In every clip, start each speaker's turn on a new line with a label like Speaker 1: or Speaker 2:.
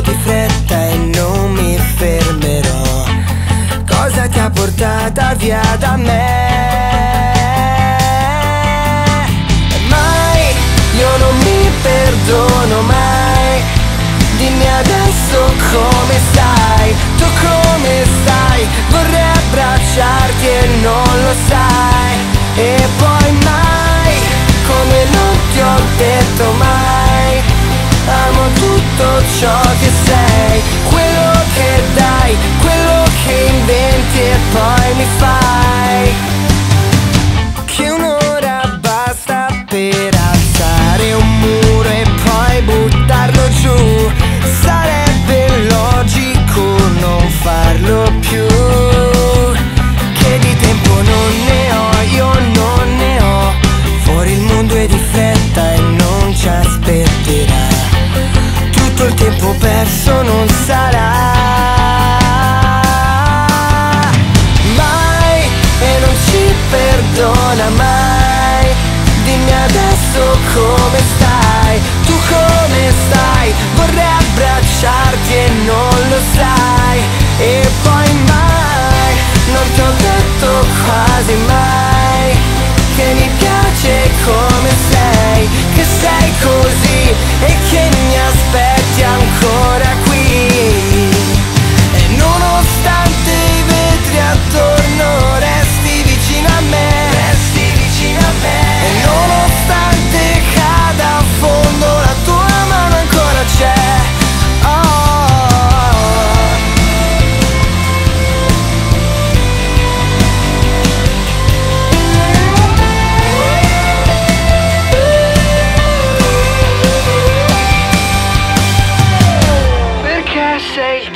Speaker 1: di fretta e non mi fermerò. Cosa ti ha portata via da me? Mai, io non mi perdono mai. Dimmi adesso come stai, tu come stai? Vorrei abbracciarti e non lo sai. E poi mai, come non ti ho detto mai. Amo tutto ciò quello che dai, quello che inventi e poi mi fai. Che un'ora basta per alzare un muro e poi buttarlo giù. Sarebbe logico non farlo più. Che di tempo non ne ho, io non ne ho. Fuori il mondo è di tempo perso non sarà. Mai e non ci perdona mai. Dimmi adesso come stai, tu come stai? Vorrei abbracciarti e non lo sai. E poi mai, non ti ho detto quasi mai Che mi piace come sei, che sei così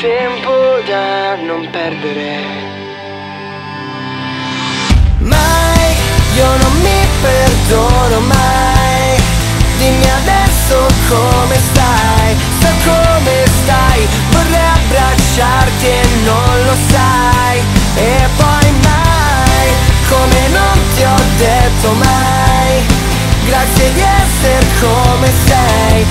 Speaker 1: tempo da non perdere. Mai, io non mi perdono mai. Dimmi adesso come stai, so come stai. Vorrei abbracciarti e non lo sai. E poi mai, come non ti ho detto mai. Grazie di essere come sei,